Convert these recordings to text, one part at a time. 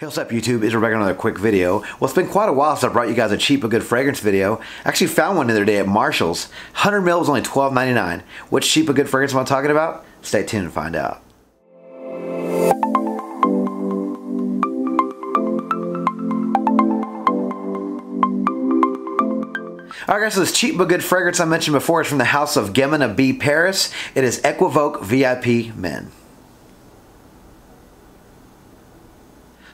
Hey, what's up YouTube? It's Rebecca another quick video. Well, it's been quite a while since I brought you guys a cheap but good fragrance video. I actually found one the other day at Marshall's. 100 mil was only $12.99. Which cheap but good fragrance am I talking about? Stay tuned and find out. Alright guys, so this cheap but good fragrance I mentioned before is from the house of Gemina B Paris. It is Equivoque VIP Men.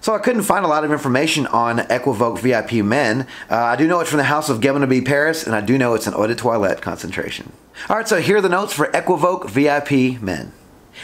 So I couldn't find a lot of information on Equivoque VIP Men. Uh, I do know it's from the house of Gemina B Paris, and I do know it's an eau de toilette concentration. All right, so here are the notes for Equivoque VIP Men.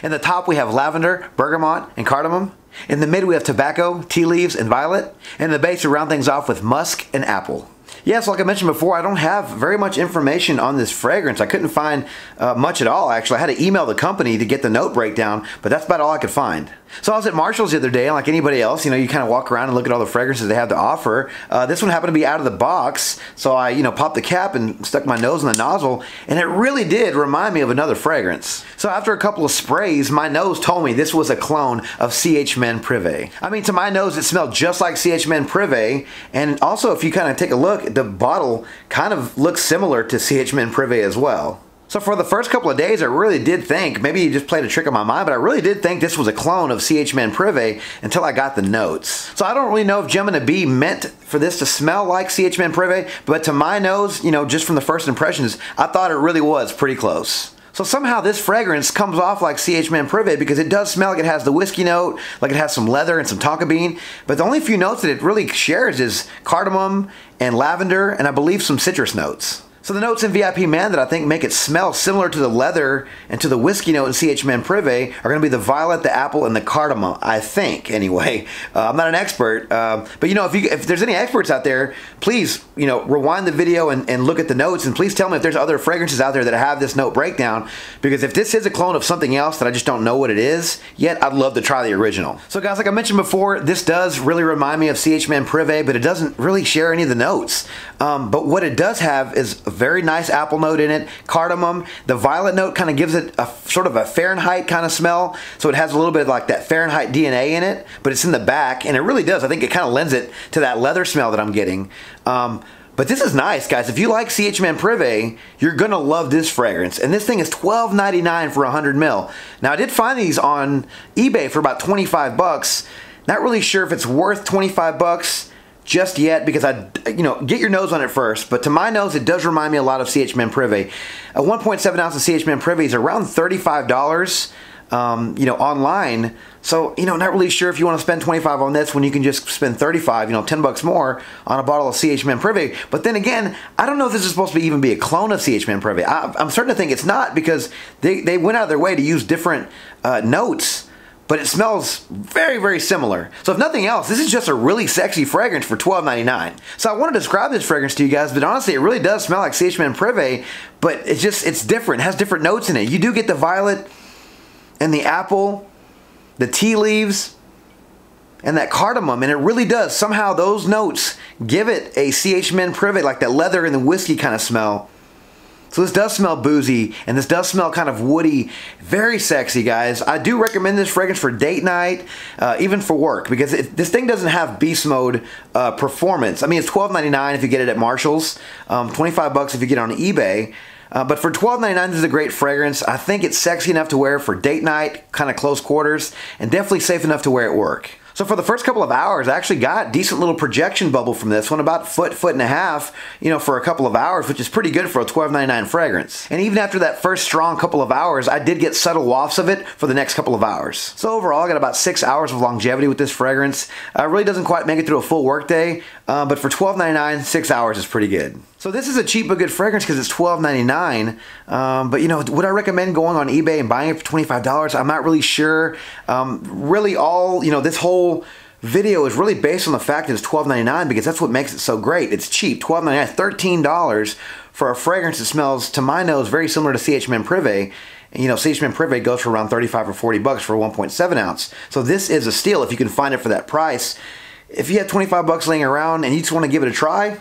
In the top, we have lavender, bergamot, and cardamom. In the mid, we have tobacco, tea leaves, and violet. And in the base, we round things off with musk and apple. Yes, like I mentioned before, I don't have very much information on this fragrance. I couldn't find uh, much at all, actually. I had to email the company to get the note breakdown, but that's about all I could find. So I was at Marshall's the other day, and like anybody else, you know, you kind of walk around and look at all the fragrances they have to offer. Uh, this one happened to be out of the box, so I, you know, popped the cap and stuck my nose in the nozzle, and it really did remind me of another fragrance. So after a couple of sprays, my nose told me this was a clone of CH Men Privé. I mean, to my nose, it smelled just like CH Men Privé, and also if you kind of take a look, the bottle kind of looks similar to CH Men Privé as well. So for the first couple of days, I really did think, maybe you just played a trick on my mind, but I really did think this was a clone of CH Men Privé until I got the notes. So I don't really know if Gemina B meant for this to smell like CH Men Privé, but to my nose, you know, just from the first impressions, I thought it really was pretty close. So somehow this fragrance comes off like CH Men Privé because it does smell like it has the whiskey note, like it has some leather and some tonka bean, but the only few notes that it really shares is cardamom and lavender and I believe some citrus notes. So the notes in VIP Man that I think make it smell similar to the leather and to the whiskey note in CH Men Privé are going to be the violet, the apple, and the cardamom. I think, anyway. Uh, I'm not an expert, uh, but you know, if you if there's any experts out there, please you know rewind the video and, and look at the notes and please tell me if there's other fragrances out there that have this note breakdown. Because if this is a clone of something else that I just don't know what it is yet, I'd love to try the original. So guys, like I mentioned before, this does really remind me of CH Men Privé, but it doesn't really share any of the notes. Um, but what it does have is very nice apple note in it, cardamom. The violet note kind of gives it a sort of a Fahrenheit kind of smell. So it has a little bit of like that Fahrenheit DNA in it, but it's in the back and it really does. I think it kind of lends it to that leather smell that I'm getting. Um, but this is nice, guys. If you like CH Men Privé, you're gonna love this fragrance. And this thing is $12.99 for 100 mil. Now I did find these on eBay for about 25 bucks. Not really sure if it's worth 25 bucks just yet because I, you know, get your nose on it first. But to my nose, it does remind me a lot of CH Men Privé. A 1.7 ounce of CH Men Privé is around $35, um, you know, online. So, you know, not really sure if you want to spend 25 on this when you can just spend 35, you know, 10 bucks more on a bottle of CH Men Privé. But then again, I don't know if this is supposed to be even be a clone of CH Men Privé. I, am starting to think it's not because they, they went out of their way to use different uh, notes but it smells very, very similar. So if nothing else, this is just a really sexy fragrance for $12.99. So I want to describe this fragrance to you guys, but honestly, it really does smell like CH Men Privé, but it's just, it's different. It has different notes in it. You do get the violet and the apple, the tea leaves, and that cardamom, and it really does. Somehow those notes give it a CH Men Privé, like that leather and the whiskey kind of smell. So this does smell boozy, and this does smell kind of woody. Very sexy, guys. I do recommend this fragrance for date night, uh, even for work, because it, this thing doesn't have beast mode uh, performance. I mean, it's $12.99 if you get it at Marshall's, um, 25 bucks if you get it on eBay. Uh, but for $12.99, this is a great fragrance. I think it's sexy enough to wear for date night, kind of close quarters, and definitely safe enough to wear at work. So for the first couple of hours, I actually got decent little projection bubble from this one, about foot, foot and a half, you know, for a couple of hours, which is pretty good for a $12.99 fragrance. And even after that first strong couple of hours, I did get subtle wafts of it for the next couple of hours. So overall, I got about six hours of longevity with this fragrance. Uh, really doesn't quite make it through a full workday, uh, but for $12.99, six hours is pretty good. So this is a cheap but good fragrance because it's $12.99. Um, but you know, would I recommend going on eBay and buying it for $25? I'm not really sure. Um, really all, you know, this whole video is really based on the fact that it's $12.99 because that's what makes it so great. It's cheap, $12.99, $13 for a fragrance that smells, to my nose, very similar to CH Men Privé. You know, CH Men Privé goes for around 35 or 40 bucks for 1.7 ounce. So this is a steal if you can find it for that price. If you have 25 bucks laying around and you just want to give it a try,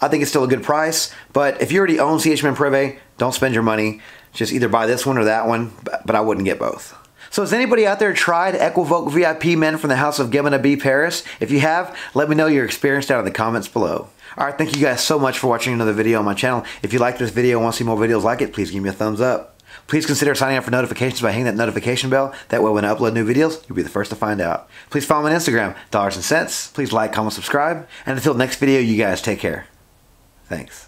I think it's still a good price. But if you already own CH Men Privé, don't spend your money. Just either buy this one or that one, but I wouldn't get both. So has anybody out there tried Equivoque VIP men from the House of Gemina B Paris? If you have, let me know your experience down in the comments below. Alright, thank you guys so much for watching another video on my channel. If you like this video and want to see more videos like it, please give me a thumbs up. Please consider signing up for notifications by hitting that notification bell. That way when I upload new videos, you'll be the first to find out. Please follow me on Instagram, Dollars and Scents. Please like, comment, subscribe. And until next video, you guys take care. Thanks.